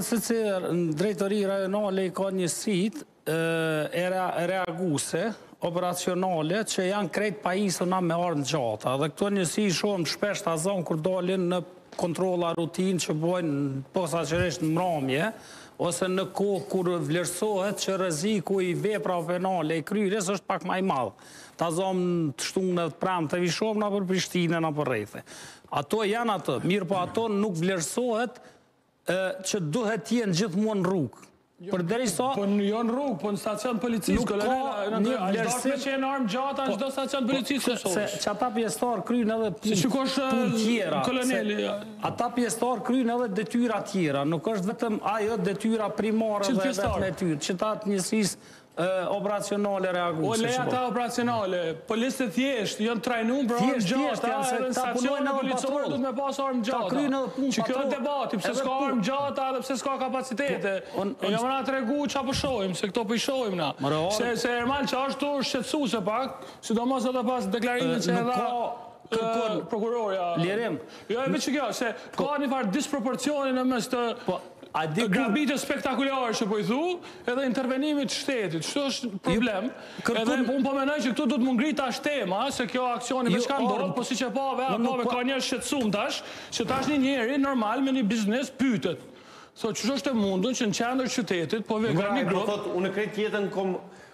Secila drejtori rajonale i ka njësitë reaguse, operacionale, që janë krejt të pajisuna me armë të gjata. Dhe këto njësi i shohëm shpesh ta zam kur dalin në kontrolla rutinë që bojnë posaqërisht në mramje, ose në kohë kur vlerësohet që rreziku i veprave penale i kryrjes është pak ma i madhë. Ta zam të shtunën e të premten i shohim nëpër Prishtinë e nëpër rrethe. Ato janë ato, mirëpo ato nuk vlerësohet që duhet të jenë gjithmonë në rrugë. Përderisa po jo në rrugë, po në stacion të policisë, nuk ka një vlerësim që jenë armë të gjata në po, çdo stacion po, policisë të Se qata pjesëtar kryejnë edhe punë shikosh punë tjera. Koloneli, ata pjesëtar kryejnë edhe detyra tjera, nuk është vetëm ajo detyra primare dhe vetëm e tyre, që ta njësisë Operacionale reaguese. O lej ato operacionale, policët e thjeshtë janë të trajnum për armë të gjata, edhe në stacione policore duhet me pas armë të gjata. Që kjo është debati, pse s'ka armë të gjata edhe pse s'ka kapacitete. Po jo me na tregu ça po shohim, se këto po i shohim na. Se se Ermal ça është këtu shqetësuese pak, sidomos edhe pas deklarimit që e dha prokurorja. Lirim. Jo veç kjo, se ka një farë disproporcioni në mes të Grabitjes spektakulare që po i thu, edhe intervenimit të shtetit, qëtu është problem. Edhe unë po mendoj që këtu duhet m'u ngrit tash tema, se ky aksioni veç ka ndodhur, po siç e pave, a pave ka njerëz të shqetësum tash, që tash një njeri normal me një biznes pyetet, thotë qysh është e mundun që në qendër të qytetit, po vjen ka një grup. Unë krejt jetën kom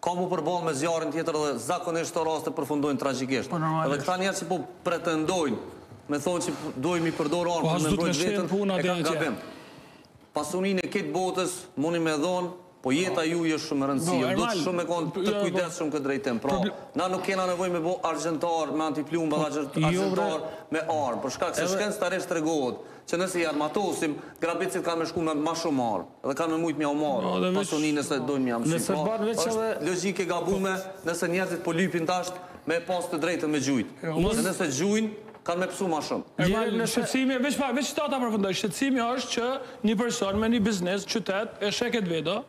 Ka mu përballë me zjarrin tjetër dhe zakonisht këto raste përfundojnë tragjikisht. Po, normalisht. Edhe këta njerëz që po pretendojnë, me thonë që duhej mi përdorë armë për me mbrojtë veten, e kanë gabim. Pasuninë e kësaj botës muni me dhonë, po jeta juaj është shumë ma e rëndësishme. Duhet shumë me kon të kujdesshëm në këtë drejtim. Pra, na nuk kena nevojë me bo argjentar me antiplumb edhe argjentar me armë, për shkak se shkencëtarisht tregohet, Që nëse i armatosim, grabitësit kanë me shku me ma shumë armë, dhe kanë me mujtë me jau marrë po, pasuninë nëse dojnë me ja mësu. Nëse bërë veç edhe... është logjikë e gabume nëse njerëzit po lypin tash me pas të drejtën me gjujt. Dhe nëse gjujnë, kanë me pësu ma shumë. Lirim, shqetsimi, veç pak, veç qëta ta përfundoj, shqetsimi është që një person me një biznes në qytet, e sheh këtë video,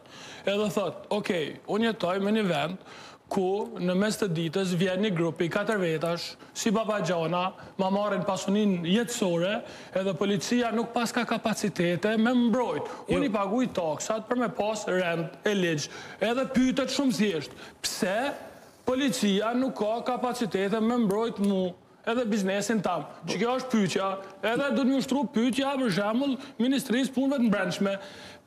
edhe thot, okej, unë jetoj në një vend, ku në mes të ditës vjen një grup prej katër vetash si babaxhana ma marrin pasuninë jetësore edhe policia nuk paska kapacitete me më mbrojt unë i paguj taksat për me pas rend e ligj edhe pytet shumë thjesht pse policia nuk ka kapacitete me mbrojt mu edhe biznesin tam. Që kjo është pyetja, edhe do t'ju shtru pyetja për shembull Ministrisë Punëve të Brendshme,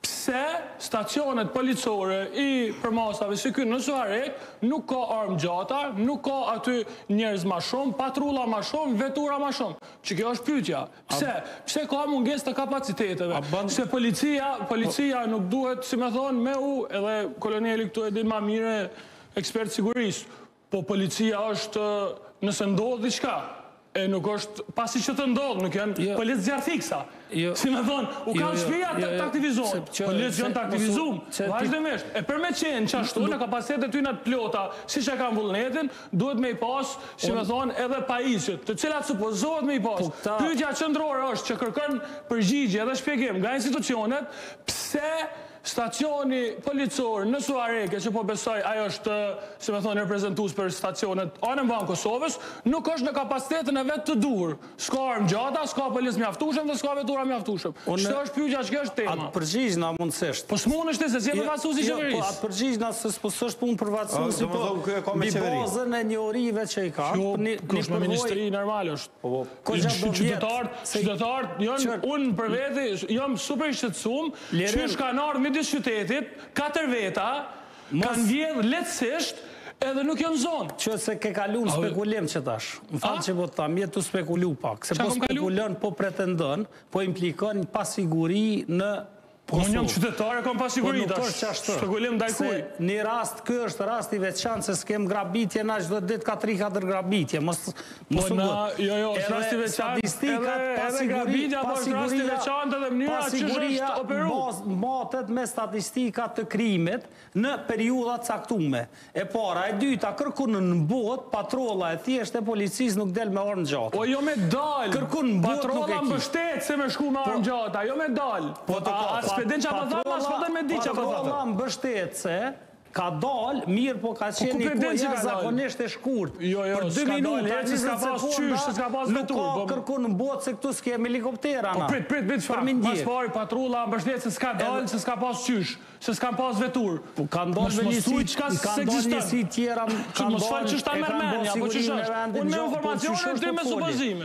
pse stacionet policore i përmasave si ky në Suharekë nuk ka armë gjata, nuk ka aty njerëz ma shumë, patrulla ma shumë, vetura ma shumë? Që kjo është pyetja. Pse? Pse ka mungesë të kapaciteteve? Se policia, policia nuk duhet, si me thonë, me u, edhe koloneli këtu e di ma mirë, ekspert sigurisë, Po policia është nëse ndodh diçka, e nuk është pasi që të ndodh, nuk janë jo. policë zjarrfiksa. Jo. Si me thonë, u kall jo, shpija jo, të aktivizohen. Policë janë të aktivizum. Vazhdimisht. E për me qenë qashtu në kapacitete tyne të plota, siç e kanë vullnetin, duhet me i pas, si me thonë, edhe pajisjet, të cilat supozohet me i pas. Po Pyetja qendrore është që kërkon përgjigje dhe shpjegim nga institucionet, pse Stacioni policor në Suharekë që po besoj ai është si me thonë reprezentues për stacionet anë e mbanë Kosovës, nuk është në kapacitetin e vet të duhur. S'ka armë gjata, s'ka policë mjaftueshëm dhe s'ka vetura mjaftueshëm. Qajo është pyetja qikjo është tema. Atë përgjigjna mundësisht. Po s'mundesh ti se s'je përfaqësues i qeverisë. Jo, po atë përgjigjna se po s'është punë përfaqësuesi po. Mbi bazën e njohurive që i ka. Kjo është në ministri normal është. Po po. Qytetarët, qytetarët janë unë për veti jam super i shqetësuar Qysh kanë ardh midis qytetit, katër veta, kanë vjedhë lehtësisht edhe nuk janë nxonë. Që se ke kalu në spekulim qetash. Më fal që po të tham, je tu spekulu pak. Se po spekulon, po pretendon, po implikon një pasiguri në Kosovë. Unë jam qytetar e kam pasiguri tash. Po nuk është qashtu. Spekulim ndaj kujt? Se një rast, ky është rast i veçantë se s'kem grabitje na çdo ditë ka tri katër grabitje. Mos Po na, jo, jo, është rast i veçantë. Statistikat pasiguri, pasiguri veçantë dhe mënyra që është operu. Matet me statistika të krimit në periudha të caktume. E para, e dyta, kërkun në botë patrolla e thjeshtë e policisë nuk del me armë gjata. Po jo me dal. Kërkun në botë nuk e ke. Patrolla mbështetëse me shku me armë gjata, jo me dal. Po të ka. A s'e din çfarë po them, a s'po them me di çfarë po them. Patrolla mbështetëse Ka dalë, mirëpo ka qenë një kohë jashtëzakonisht e shkurtë. Për dy minuta, njëzet sekonda, nuk ka kërkun në botë se këtu s'ke helikoptera na. Për me i ndjek. Po kanë dalë me njësi, kanë dalë njësi tjera, kanë dalë, e kanë bo sigurinë e vendit gjatë, po qysh është po të folin.